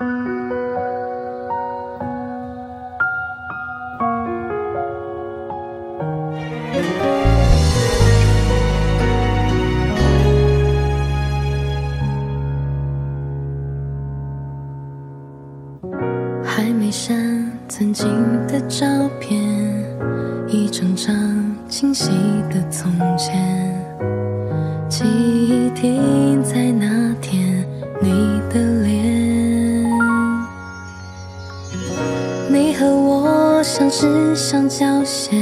还没删曾经的照片，一张张清晰的从前，记忆我像是相交线，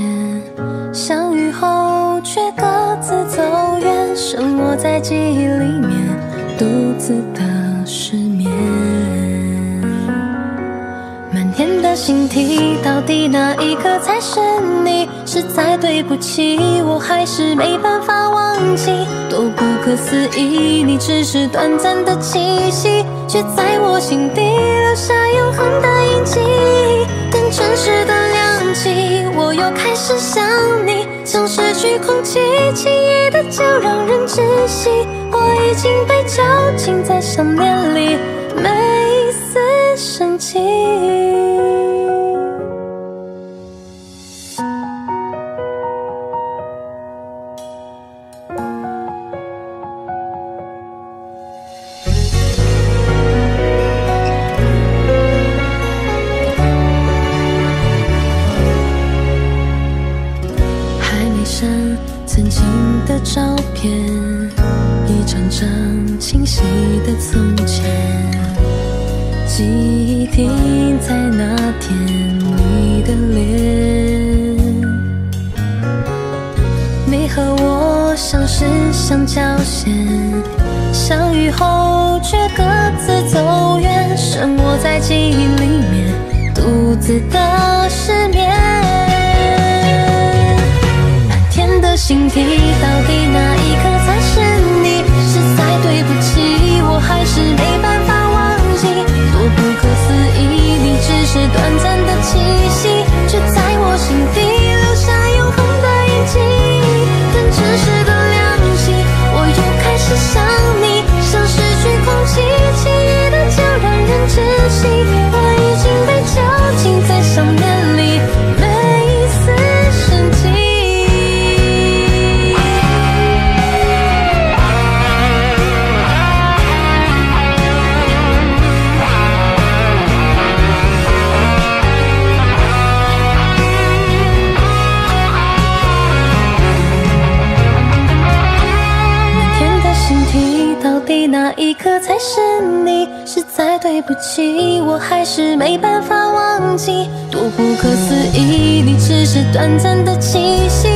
相遇后却各自走远，剩我在记忆里面独自的失眠。满天的星体，到底哪一颗才是你？实在对不起，我还是没办法忘记。多不可思议，你只是短暂的气息，却在我心底留下永恒的印记。想你，像失去空气，轻易的就让人窒息。我已经被囚禁在想念里，没一丝生机。照片，一张张清晰的从前，记忆停在那天你的脸。你和我像是相交线，相遇后却各自走远，剩我在记忆里面独自的失眠。满天的星体，到那一刻才是你？实在对不起，我还是没办法忘记。多不可思议，你只是短暂的气息，